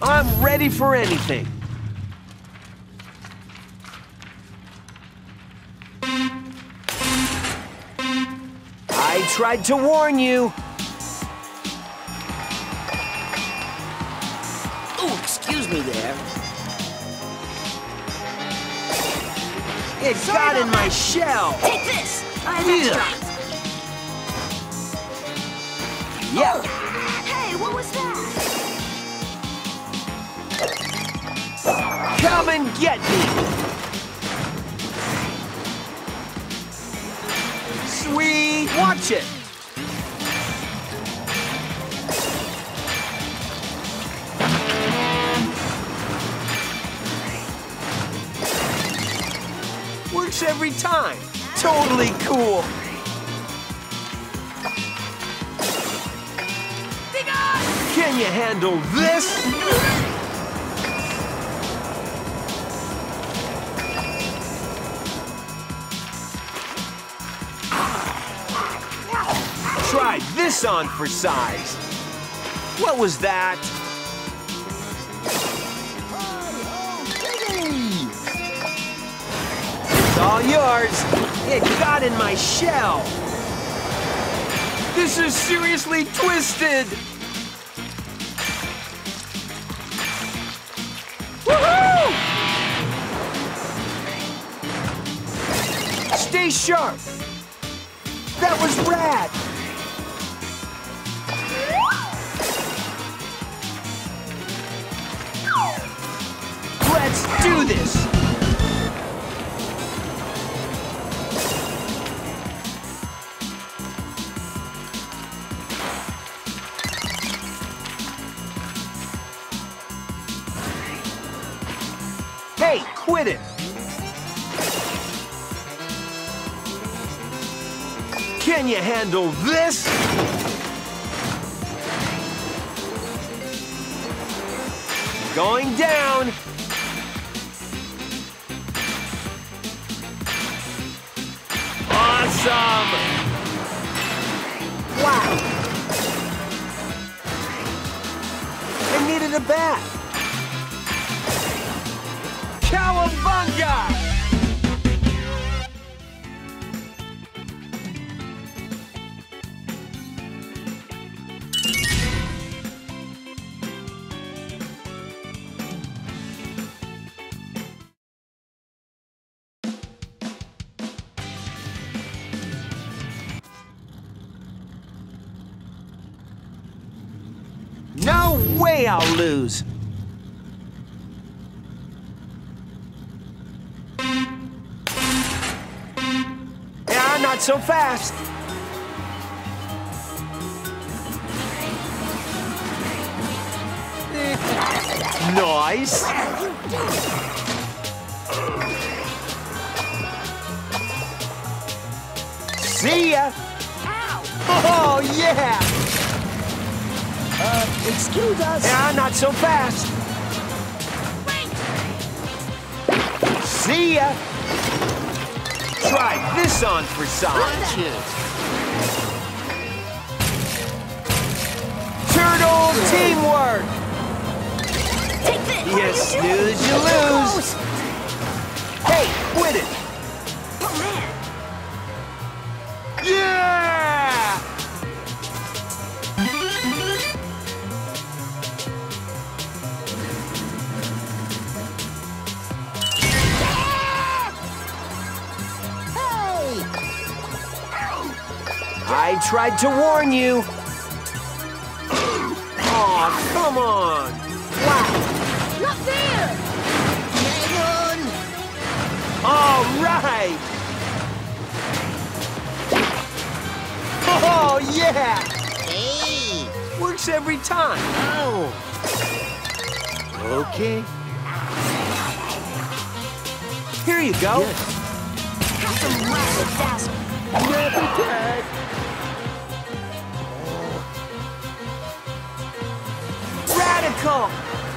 I'm ready for anything. I tried to warn you. Oh, excuse me there. It got in my shell. Take this! I have Yeah. Yeah. Hey, what was that? Come and get me. Sweet. Watch it. Works every time. Totally cool. Can you handle this? This on for size. What was that? It's all yours. It got in my shell. This is seriously twisted. Woohoo! Stay sharp. That was rad. Do this. Hey, quit it. Can you handle this? Going down. Awesome! Wow! I needed a bat. Cowabunga! I'll lose. Yeah, not so fast. Nice. See ya. Oh, yeah. Excuse us. Yeah, not so fast. See ya. Try this on for size. Turtle teamwork. Take this! You snooze, you lose. Hey, quit it. Tried to warn you. Oh, come on. Wow. Not there! Hang on! All right. Oh, yeah. Hey! Works every time. Oh! Okay. Here you go. Have some rapid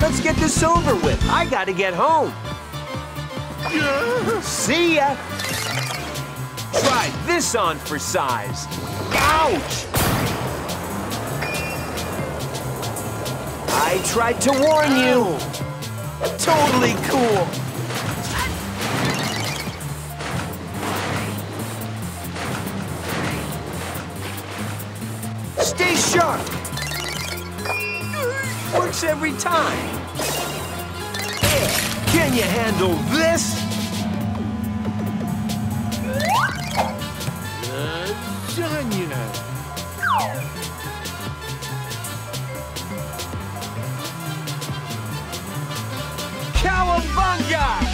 Let's get this over with. I gotta get home. See ya. Try this on for size. Ouch. I tried to warn you. Totally cool. Stay sharp. Works every time. Can you handle this? Lasagna. Cowabunga!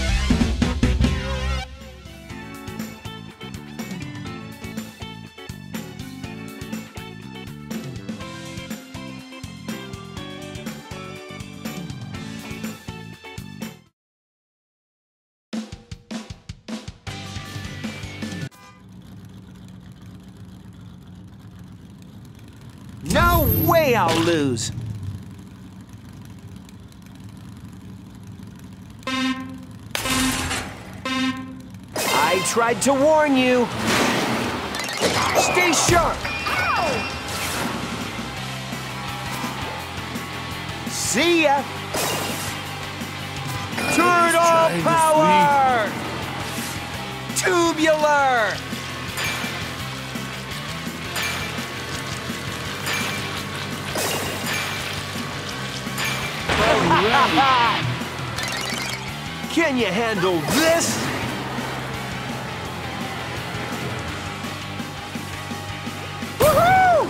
No way I'll lose! I tried to warn you. Stay sharp. See ya. Turtle power. Tubular. Can you handle this? Woohoo!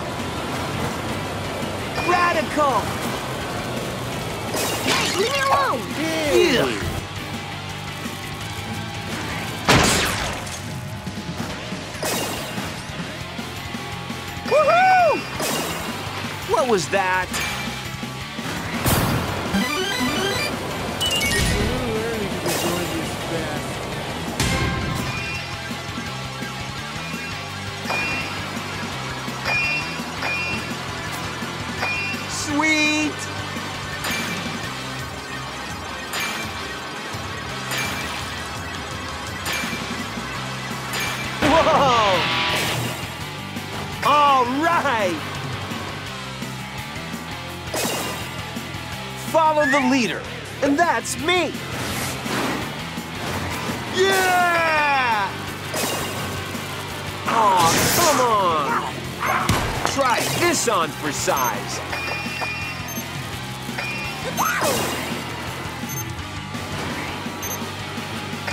Radical! Hey, leave me alone! Yeah. Woohoo! What was that? Right! Follow the leader, and that's me! Yeah! Oh, come on! Try this on for size.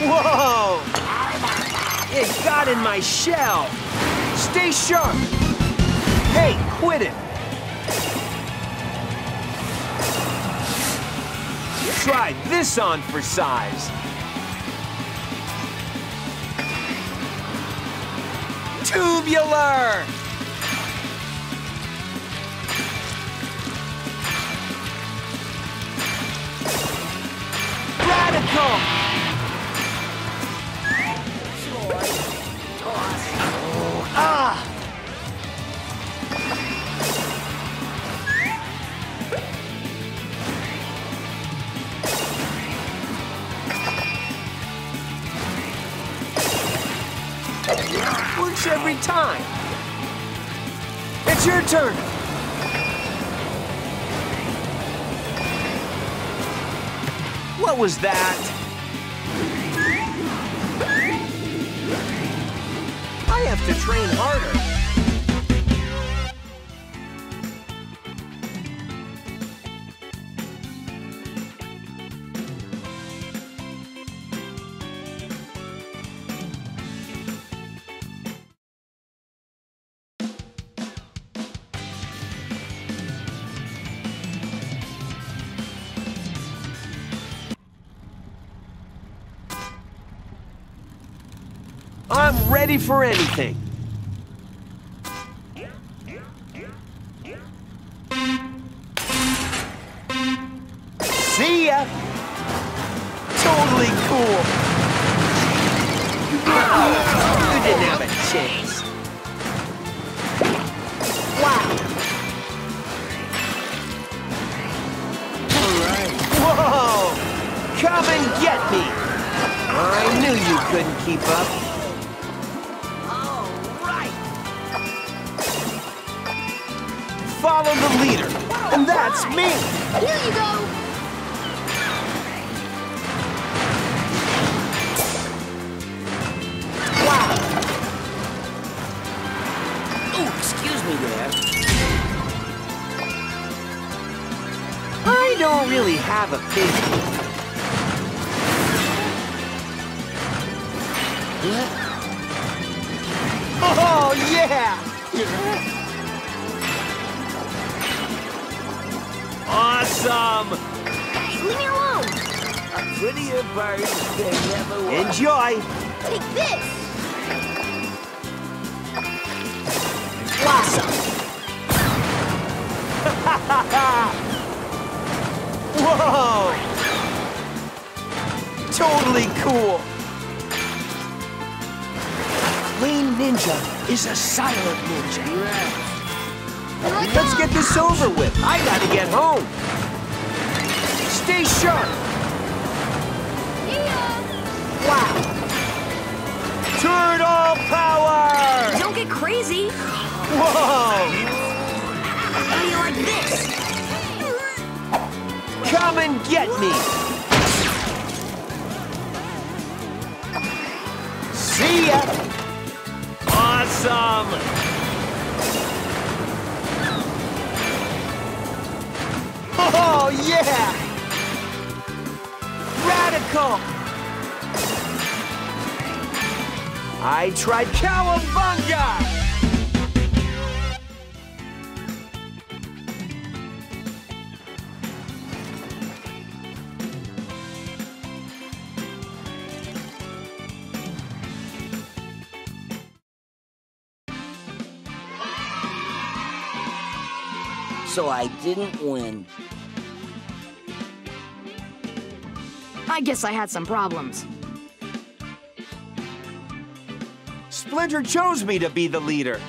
Whoa! It got in my shell. Stay sharp. Hey, quit it. Try this on for size. Tubular! Every time. It's your turn. What was that? I have to train harder. I'm ready for anything. See ya! Totally cool! You didn't have a chance. Wow! All right. Whoa! Come and get me! I knew you couldn't keep up. Follow the leader, And that's me! Here you go! Wow! Oh, excuse me there. I don't really have a opinion. Oh, yeah! Awesome! Hey, leave me alone! A prettier bird there never was. Enjoy! Take this! Awesome! Whoa! Totally cool! Lane Ninja is a silent ninja. I Let's get this over with. I gotta get home. Stay sharp. Wow. Turtle power. Don't get crazy! Whoa. How do you like this? Come and get me. See ya. Awesome. Oh, yeah. Radical. I tried Cowabunga! So I didn't win. I guess I had some problems. Splinter chose me to be the leader.